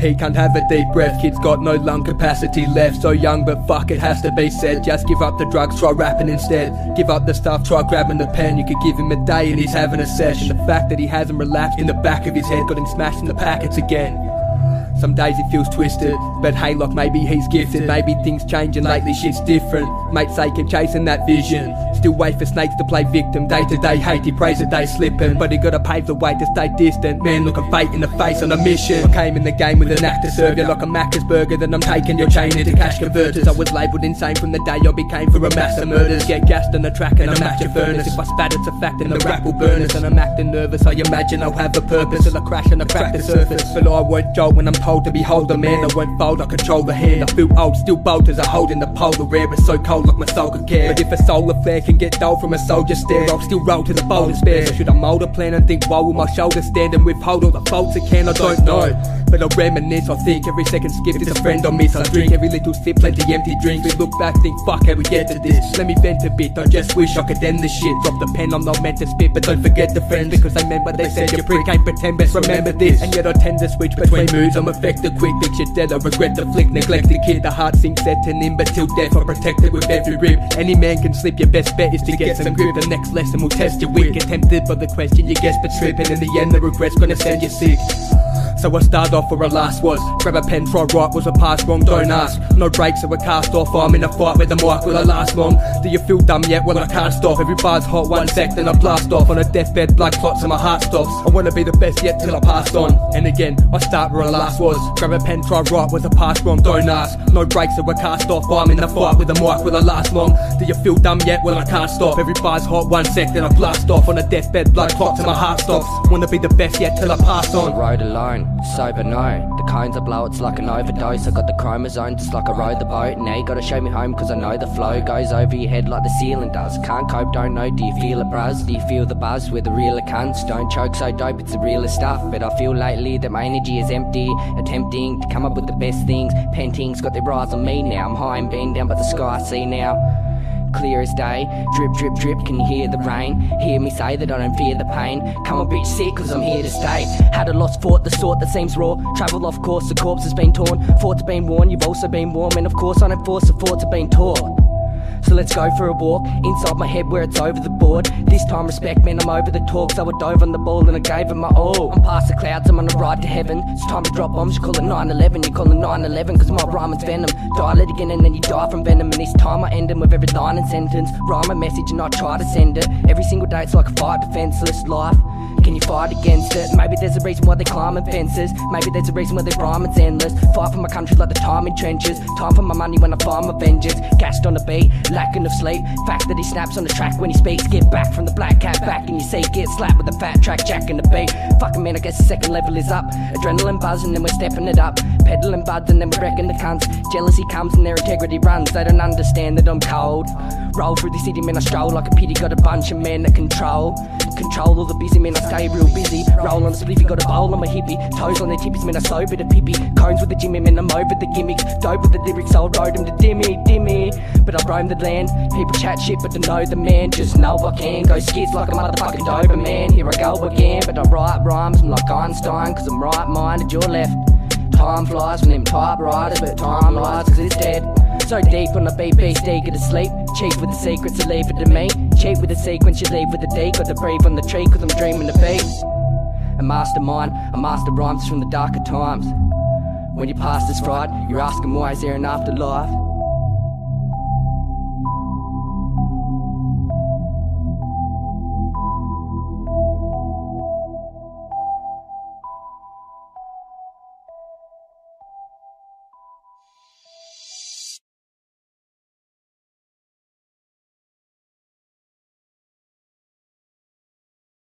He can't have a deep breath, kid's got no lung capacity left. So young, but fuck, it has to be said. Just give up the drugs, try rapping instead. Give up the stuff, try grabbing the pen. You could give him a day and he's having a session. The fact that he hasn't relaxed in the back of his head got him smashed in the packets again. Some days he feels twisted, but hey, look, maybe he's gifted. Maybe things changing lately shit's different. Mate say keep chasing that vision. Still wait for snakes to play victim. Day to day hate, he prays that they slipping. But he gotta pave the way to stay distant. Man, look, I'm fate in the face on a mission. I came in the game with an act to serve you like a Macca's burger. Then I'm taking your chain into cash converters. I was labelled insane from the day I became for a mass of murders. Get gassed on the track and I'm at your furnace. If I spat, it's a fact and the rap will burn us. And I'm acting nervous. I imagine I'll have a purpose. Till I crash and I crack the surface. But I won't jolt when I'm told to behold the man. I won't fold, I control the hand. I feel old, still bold as I hold in the pole. The rare is so cold like my soul could care. But if a solar flare can get dull from a soldier stare, I'll still roll to the spare. So should I mold a plan and think, why will my shoulders stand and withhold all the faults I can? I don't know. But I reminisce, I think every second skip is a friend I miss. I drink every little sip, plenty empty drinks. We look back, think, fuck, how we get to this? Let me vent a bit, I just wish I could end this shit. Drop the pen, I'm not meant to spit, but don't forget the friends because they meant what they said. You prick, ain't pretend, best remember this. And yet I tend to switch between moods. I'm affected quick, picture dead, I regret the flick, neglect the kid. The heart sinks setting in, but till death I'm protected with every rib. Any man can slip, your best bet is to get some grip. The next lesson will test your wit. Get tempted by the question you guess, but tripping in the end, the regret's gonna send you sick. So I start off where I last was. Grab a pen, try right, was a pass wrong, don't ask. No breaks, so I cast off. I'm in a fight with the mic, will I last long? Do you feel dumb yet? Well, I can't stop. Every bar's hot, one sec, then I blast off. On a deathbed, blood clots, and my heart stops. I wanna be the best yet till I pass on. And again, I start where I last was. Grab a pen, try right, was a pass wrong, don't ask. No breaks, so I cast off. I'm in a fight with the mic, will I last long? Do you feel dumb yet? Well, I can't stop. Every bar's hot, one sec, then I blast off. On a deathbed, blood clots, and my heart stops. Wanna be the best yet till I pass on. Ride alone, sober no. The cones I blow, it's like an overdose. I got the chromosome just like I rode the boat. Now you gotta show me home, cause I know the flow goes over your head like the ceiling does. Can't cope, don't know. Do you feel it, buzz? Do you feel the buzz? We're the realer cunts. Don't choke so dope, it's the realest stuff. But I feel lately that my energy is empty. Attempting to come up with the best things. Paintings got their eyes on me now. I'm high and bent down, but the sky I see now clear as day. Drip, drip, drip, can you hear the rain? Hear me say that I don't fear the pain. Come on, bitch, sick, cause I'm here to stay. Had a lost fort, the sort that seems raw. Travel off course, the corpse has been torn. Fort's been worn, you've also been warm. And of course, I don't force the fort to been taught. So let's go for a walk inside my head where it's over the board. This time, respect, man, I'm over the talk. So I dove on the ball and I gave it my all. I'm past the clouds, I'm on the ride to heaven. It's time to drop bombs, you call it 9 11. You call it 9 11 cause my rhyme is venom. Dial it again and then you die from venom. And this time I end them with every line and sentence. Rhyme a message and I try to send it. Every single day it's like a fight, defenseless life. Can you fight against it? Maybe there's a reason why they climbing fences. Maybe there's a reason why they rhyme, it's endless. Fight for my country like the time in trenches. Time for my money when I find my vengeance. Gassed on the beat, lacking of sleep. Fact that he snaps on the track when he speaks. Get back from the black cat back in your seat. Get slapped with a fat track, jack in the beat. Fucking man, I guess the second level is up. Adrenaline buzz and then we're stepping it up. Peddling buds and then we're wrecking the cunts. Jealousy comes and their integrity runs. They don't understand that I'm cold. Roll through the city, man, I stroll like a pity. Got a bunch of men that control. Control all the busy men, I stay real busy. Roll on the spliffy, got a bowl on my hippie. Toes on their tippies, man, I sober the pippy. Cones with the Jimmy, man, I'm over the gimmicks. Dope with the lyrics, I rode them to dimmy, dimmy. But I roam the land. People chat shit, but to know the man, just know I can. Go skits like a motherfucking Doberman. Here I go again, but I write rhymes, I'm like Einstein, cause I'm right minded, you're left. Time flies from them typewriters, but time lies cause it's dead. So deep on the BP, day, good to sleep. Cheap with the secrets, so leave it to me. Cheap with the sequence, you lay with the D. Got the breathe on the tree, cause I'm dreaming the be. A mastermind, a master rhymes from the darker times. When your past is fried, you're asking why is there an afterlife?